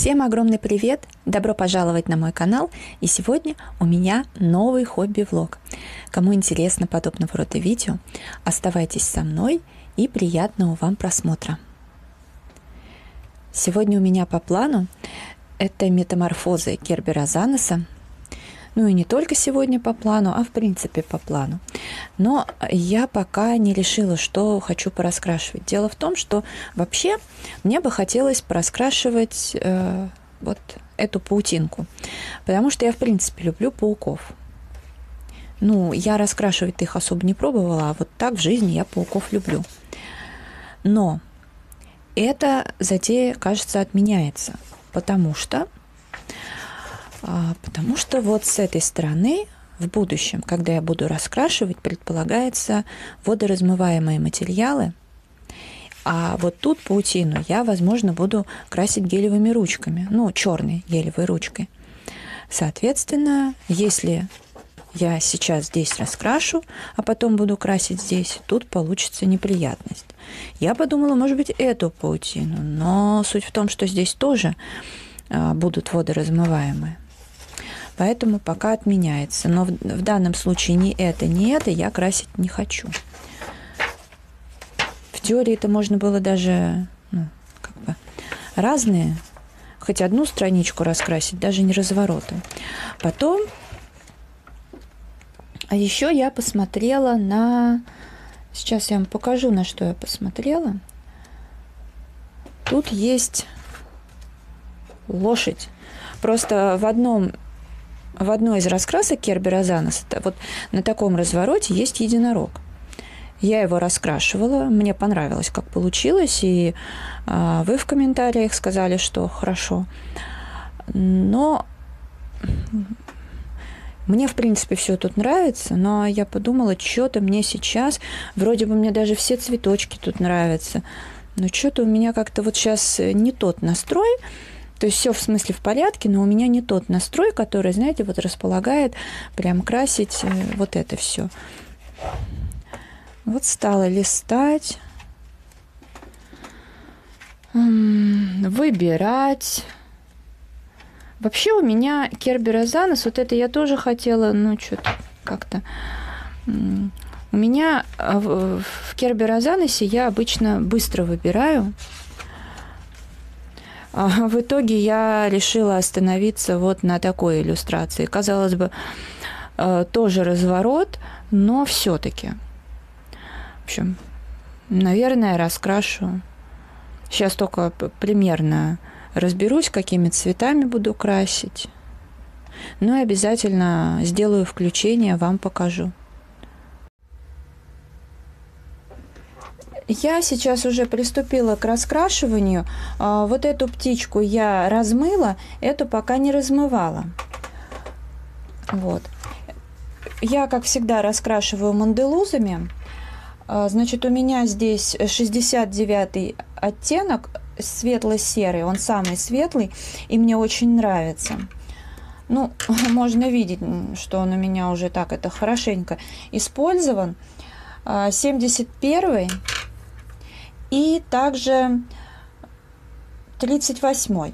Всем огромный привет! Добро пожаловать на мой канал. И сегодня у меня новый хобби-влог. Кому интересно подобного рода видео, оставайтесь со мной и приятного вам просмотра. Сегодня у меня по плану это метаморфозы Кербера Заноса – ну и не только сегодня по плану, а в принципе по плану. Но я пока не решила, что хочу пораскрашивать. Дело в том, что вообще мне бы хотелось пораскрашивать э, вот эту паутинку, потому что я в принципе люблю пауков. Ну, я раскрашивать их особо не пробовала, а вот так в жизни я пауков люблю. Но эта затея, кажется, отменяется, потому что потому что вот с этой стороны в будущем, когда я буду раскрашивать, предполагается водоразмываемые материалы, а вот тут паутину я, возможно, буду красить гелевыми ручками, ну, черной гелевой ручкой. Соответственно, если я сейчас здесь раскрашу, а потом буду красить здесь, тут получится неприятность. Я подумала, может быть, эту паутину, но суть в том, что здесь тоже а, будут водоразмываемые поэтому пока отменяется. Но в, в данном случае ни это, ни это я красить не хочу. В теории это можно было даже ну, как бы разные, хоть одну страничку раскрасить, даже не разворотом. Потом, а еще я посмотрела на... Сейчас я вам покажу, на что я посмотрела. Тут есть лошадь. Просто в одном в одной из раскрасок Кербера Занос, вот на таком развороте есть единорог. Я его раскрашивала, мне понравилось, как получилось, и э, вы в комментариях сказали, что хорошо. Но мне, в принципе, все тут нравится, но я подумала, что-то мне сейчас, вроде бы мне даже все цветочки тут нравятся, но что-то у меня как-то вот сейчас не тот настрой, то есть все в смысле в порядке, но у меня не тот настрой, который, знаете, вот располагает прям красить э, вот это все. Вот стала листать, выбирать. Вообще у меня керберозанос, вот это я тоже хотела, ну, что-то как-то... У меня э, в керберозаносе я обычно быстро выбираю, а в итоге я решила остановиться вот на такой иллюстрации. Казалось бы, э, тоже разворот, но все-таки. В общем, наверное, раскрашу. Сейчас только примерно разберусь, какими цветами буду красить. Ну и обязательно сделаю включение, вам покажу. Я сейчас уже приступила к раскрашиванию. А, вот эту птичку я размыла, эту пока не размывала. Вот. Я, как всегда, раскрашиваю манделузами. А, значит, у меня здесь 69 оттенок, светло-серый, он самый светлый, и мне очень нравится. Ну, можно видеть, что он у меня уже так это хорошенько использован. 71 а, и также 38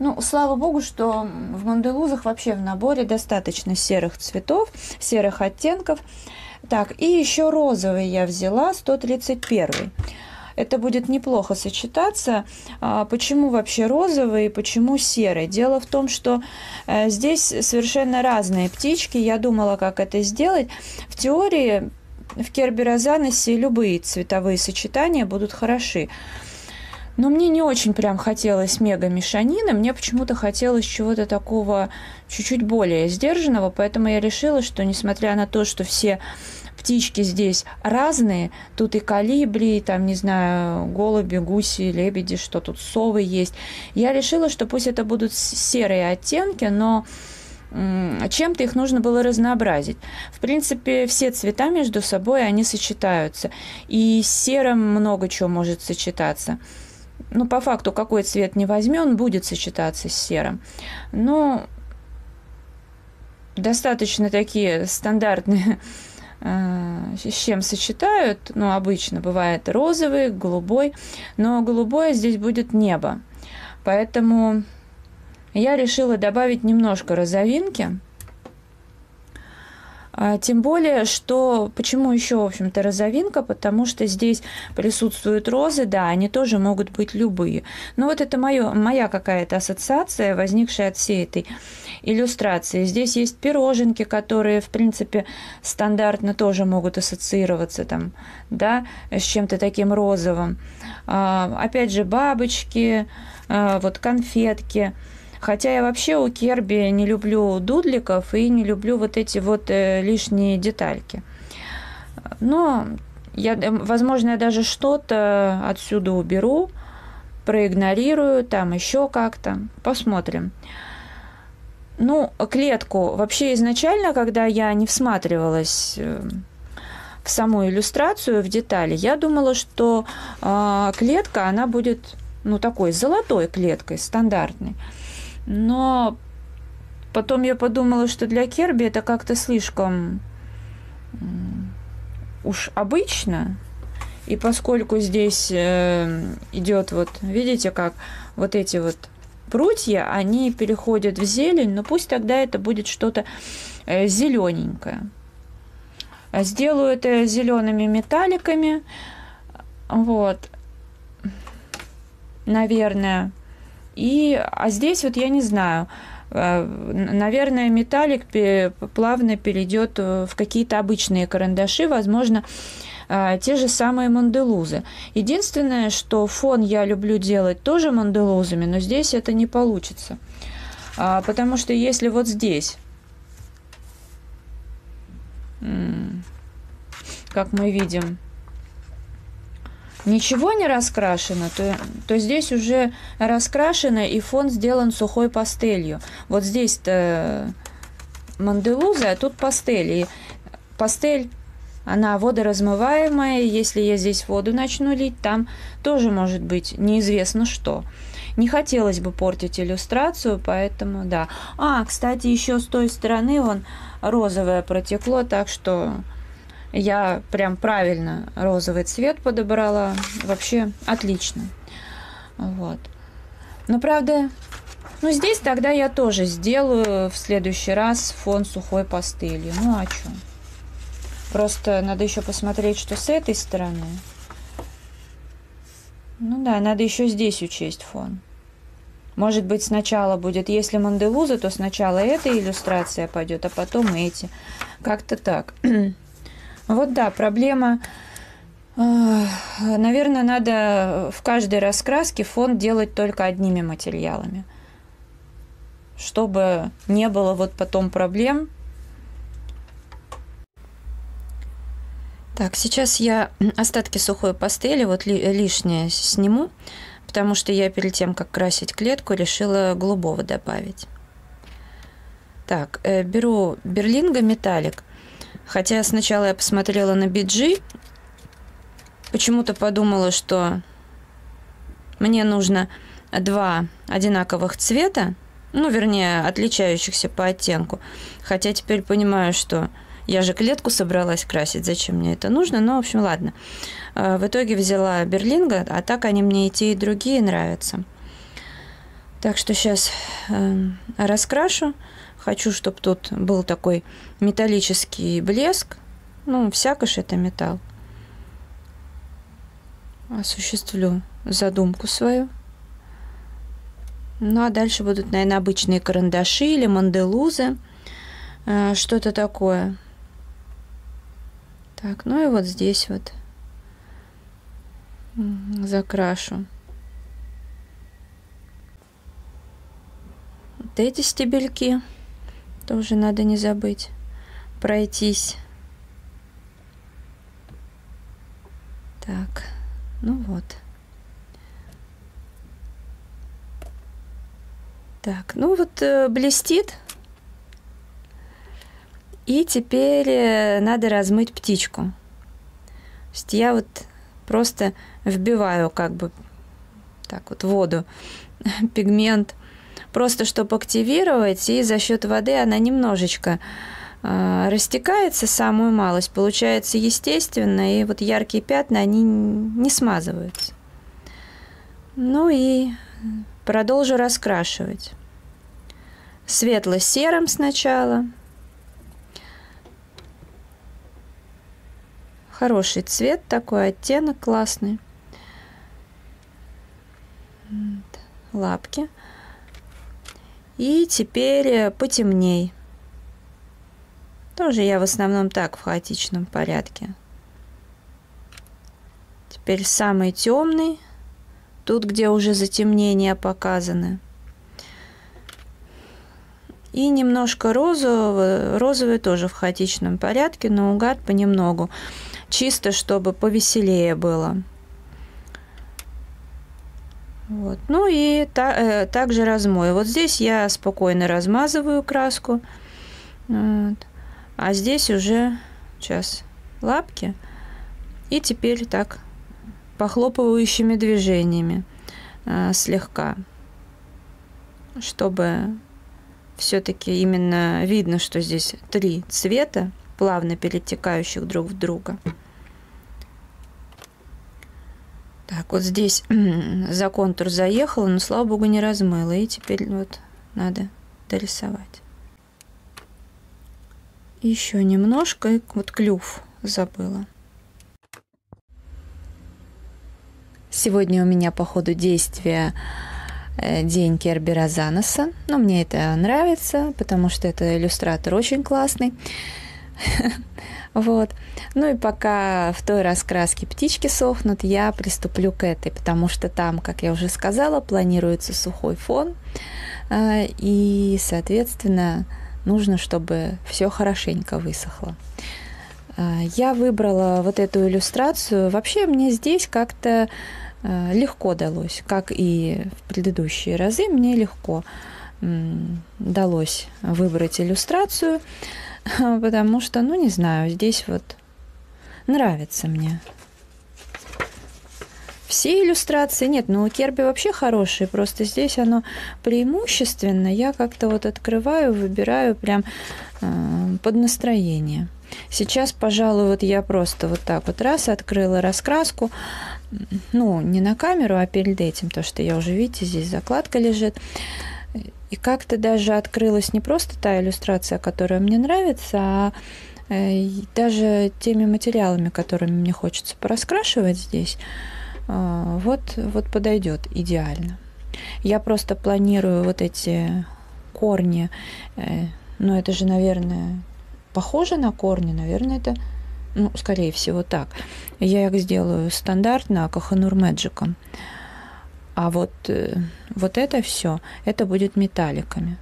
ну, слава богу, что в манделузах вообще в наборе достаточно серых цветов, серых оттенков. Так, и еще розовый я взяла, 131. Это будет неплохо сочетаться. А, почему вообще розовый и почему серый? Дело в том, что э, здесь совершенно разные птички. Я думала, как это сделать. В теории в керберозаносе любые цветовые сочетания будут хороши. Но мне не очень прям хотелось мега мешанины, мне почему-то хотелось чего-то такого чуть-чуть более сдержанного, поэтому я решила, что несмотря на то, что все птички здесь разные, тут и калибри, и там, не знаю, голуби, гуси, лебеди, что тут, совы есть, я решила, что пусть это будут серые оттенки, но чем-то их нужно было разнообразить. В принципе, все цвета между собой, они сочетаются. И серым много чего может сочетаться. Ну, по факту, какой цвет не возьми, он будет сочетаться с серым. Но достаточно такие стандартные э, с чем сочетают, ну, обычно бывает розовый, голубой, но голубое здесь будет небо. Поэтому я решила добавить немножко розовинки. А, тем более, что почему еще, в общем-то, розовинка, потому что здесь присутствуют розы, да, они тоже могут быть любые. Но вот это моё, моя какая-то ассоциация, возникшая от всей этой иллюстрации. Здесь есть пироженки, которые, в принципе, стандартно тоже могут ассоциироваться там, да, с чем-то таким розовым. А, опять же, бабочки, а, вот конфетки – Хотя я вообще у Керби не люблю дудликов и не люблю вот эти вот э, лишние детальки. Но я, э, возможно, я даже что-то отсюда уберу, проигнорирую, там еще как-то. Посмотрим. Ну, клетку. Вообще изначально, когда я не всматривалась э, в саму иллюстрацию, в детали, я думала, что э, клетка, она будет, ну, такой золотой клеткой, стандартной. Но потом я подумала, что для Керби это как-то слишком уж обычно. И поскольку здесь э, идет вот, видите, как вот эти вот прутья, они переходят в зелень, но пусть тогда это будет что-то э, зелененькое. Сделаю это зелеными металликами. Вот. Наверное, и, а здесь вот я не знаю, э, наверное, металлик плавно перейдет в какие-то обычные карандаши, возможно, э, те же самые манделузы. Единственное, что фон я люблю делать тоже манделузами, но здесь это не получится. А, потому что если вот здесь, как мы видим, ничего не раскрашено, то, то здесь уже раскрашено и фон сделан сухой пастелью. Вот здесь-то манделуза, а тут пастель. И пастель, она водоразмываемая, если я здесь воду начну лить, там тоже может быть неизвестно что. Не хотелось бы портить иллюстрацию, поэтому да. А, кстати, еще с той стороны вон розовое протекло, так что я прям правильно розовый цвет подобрала. Вообще отлично. Вот. Но правда, ну здесь тогда я тоже сделаю в следующий раз фон сухой пастелью. Ну а что? Просто надо еще посмотреть, что с этой стороны. Ну да, надо еще здесь учесть фон. Может быть, сначала будет, если манделуза, то сначала эта иллюстрация пойдет, а потом эти. Как-то так. Вот да, проблема. Наверное, надо в каждой раскраске фон делать только одними материалами, чтобы не было вот потом проблем. Так, сейчас я остатки сухой пастели, вот лишнее сниму, потому что я перед тем, как красить клетку, решила голубого добавить. Так, э, беру берлинга металлик Хотя сначала я посмотрела на BG, почему-то подумала, что мне нужно два одинаковых цвета, ну, вернее, отличающихся по оттенку. Хотя теперь понимаю, что я же клетку собралась красить, зачем мне это нужно? Ну, в общем, ладно. А, в итоге взяла Берлинга, а так они мне и те, и другие нравятся. Так что сейчас э, раскрашу. Хочу, чтобы тут был такой металлический блеск. Ну, всяко же это металл. Осуществлю задумку свою. Ну, а дальше будут, наверное, обычные карандаши или манделузы. Э, что-то такое. Так, ну и вот здесь вот закрашу. Вот эти стебельки. Тоже надо не забыть пройтись. Так, ну вот. Так, ну вот э, блестит. И теперь э, надо размыть птичку. То есть я вот просто вбиваю как бы так вот воду, пигмент просто чтобы активировать, и за счет воды она немножечко э, растекается самую малость, получается естественно, и вот яркие пятна, они не смазываются. Ну и продолжу раскрашивать. Светло-серым сначала. Хороший цвет такой, оттенок классный. Лапки. И теперь потемней. Тоже я в основном так в хаотичном порядке. Теперь самый темный, тут, где уже затемнения показаны. И немножко розового, розовый тоже в хаотичном порядке, но угад понемногу. Чисто, чтобы повеселее было. Вот. Ну и та, э, также размой. Вот здесь я спокойно размазываю краску. Вот. А здесь уже сейчас лапки. И теперь так похлопывающими движениями э, слегка, чтобы все-таки именно видно, что здесь три цвета, плавно перетекающих друг в друга. Так, вот здесь за контур заехала, но, слава богу, не размыла. И теперь вот надо дорисовать. Еще немножко, и вот клюв забыла. Сегодня у меня по ходу действия э, день Кербера Заноса. Но мне это нравится, потому что это иллюстратор очень классный. Вот. Ну и пока в той раскраске птички сохнут, я приступлю к этой, потому что там, как я уже сказала, планируется сухой фон. А, и, соответственно, нужно, чтобы все хорошенько высохло. А, я выбрала вот эту иллюстрацию. Вообще мне здесь как-то а, легко далось, как и в предыдущие разы, мне легко далось выбрать иллюстрацию. потому что, ну, не знаю, здесь вот нравится мне. Все иллюстрации нет, но у Керби вообще хорошие, просто здесь оно преимущественно. Я как-то вот открываю, выбираю прям э, под настроение. Сейчас, пожалуй, вот я просто вот так вот раз открыла раскраску, ну, не на камеру, а перед этим, то, что я уже, видите, здесь закладка лежит. И как-то даже открылась не просто та иллюстрация, которая мне нравится, а э, даже теми материалами, которыми мне хочется пораскрашивать здесь, э, вот, вот подойдет идеально. Я просто планирую вот эти корни, э, ну это же, наверное, похоже на корни, наверное, это, ну, скорее всего, так. Я их сделаю стандартно, Каханур Мэджиком. А вот, э, вот это все, это будет металликами.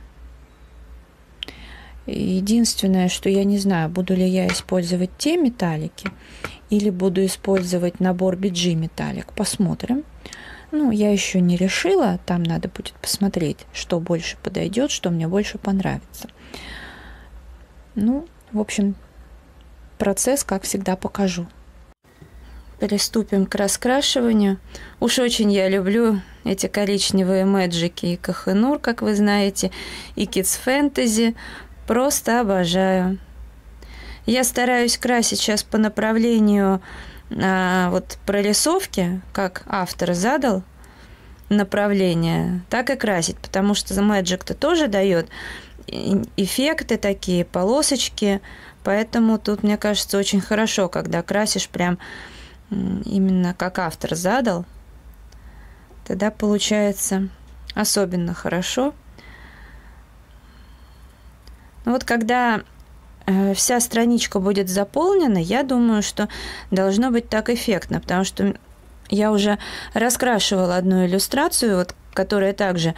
Единственное, что я не знаю, буду ли я использовать те металлики или буду использовать набор BG металлик. Посмотрим. Ну, я еще не решила, там надо будет посмотреть, что больше подойдет, что мне больше понравится. Ну, в общем, процесс, как всегда, покажу приступим к раскрашиванию. Уж очень я люблю эти коричневые мэджики и Кахенур, как вы знаете, и Kids Fantasy. Просто обожаю. Я стараюсь красить сейчас по направлению а, вот прорисовки, как автор задал направление, так и красить, потому что Magic-то тоже дает эффекты такие, полосочки, поэтому тут, мне кажется, очень хорошо, когда красишь прям именно как автор задал, тогда получается особенно хорошо. Но вот когда э, вся страничка будет заполнена, я думаю, что должно быть так эффектно, потому что я уже раскрашивала одну иллюстрацию, вот, которая также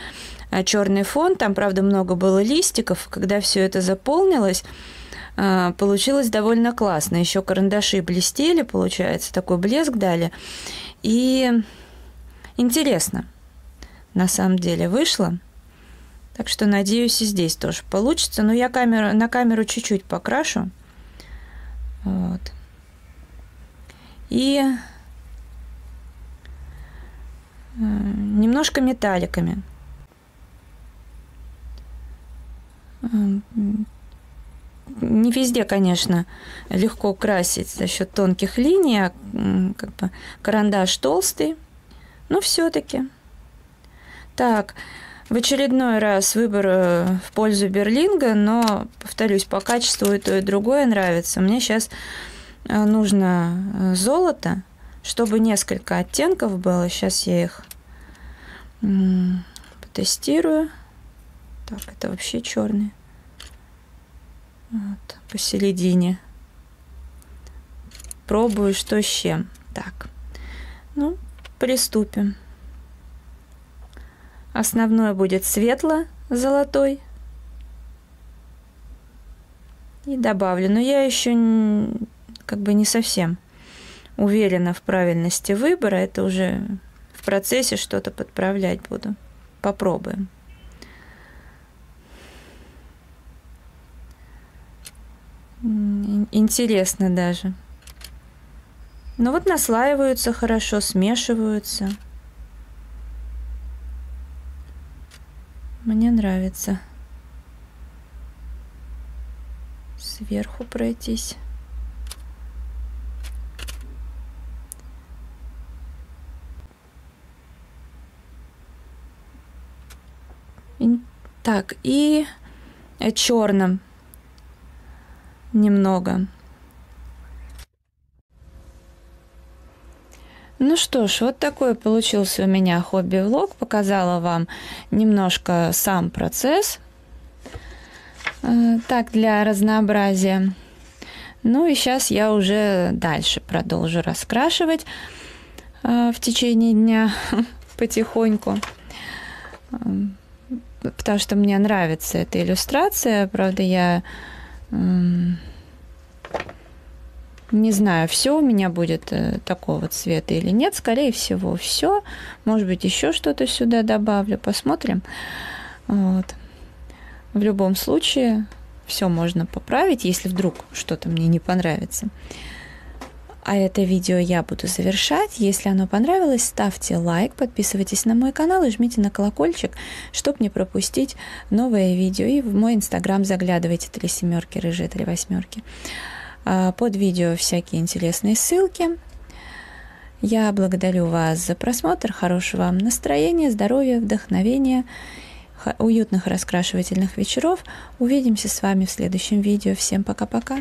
э, черный фон, там, правда, много было листиков, когда все это заполнилось, получилось довольно классно. Еще карандаши блестели, получается, такой блеск дали. И интересно, на самом деле, вышло. Так что надеюсь, и здесь тоже получится. Но я камеру, на камеру чуть-чуть покрашу. Вот. И э, немножко металликами не везде, конечно, легко красить за счет тонких линий, а как бы карандаш толстый, но все-таки. Так, в очередной раз выбор э, в пользу Берлинга, но, повторюсь, по качеству и то, и другое нравится. Мне сейчас э, нужно золото, чтобы несколько оттенков было. Сейчас я их потестирую. Так, это вообще черный. Вот, посередине. Пробую, что с чем. Так, ну, приступим. Основной будет светло-золотой. И добавлю. Но я еще как бы не совсем уверена в правильности выбора. Это уже в процессе что-то подправлять буду. Попробуем. Интересно даже. Ну вот наслаиваются хорошо, смешиваются. Мне нравится. Сверху пройтись. Так, и черным немного. Ну что ж, вот такой получился у меня хобби-влог. Показала вам немножко сам процесс. Э, так, для разнообразия. Ну и сейчас я уже дальше продолжу раскрашивать э, в течение дня потихоньку. Эм, потому что мне нравится эта иллюстрация. Правда, я не знаю, все у меня будет э, такого цвета или нет. Скорее всего, все. Может быть, еще что-то сюда добавлю. Посмотрим. Вот. В любом случае, все можно поправить, если вдруг что-то мне не понравится. А это видео я буду завершать. Если оно понравилось, ставьте лайк, подписывайтесь на мой канал и жмите на колокольчик, чтобы не пропустить новое видео. И в мой инстаграм заглядывайте три семерки, рыжие три восьмерки. А, под видео всякие интересные ссылки. Я благодарю вас за просмотр, хорошего вам настроения, здоровья, вдохновения, уютных раскрашивательных вечеров. Увидимся с вами в следующем видео. Всем пока-пока.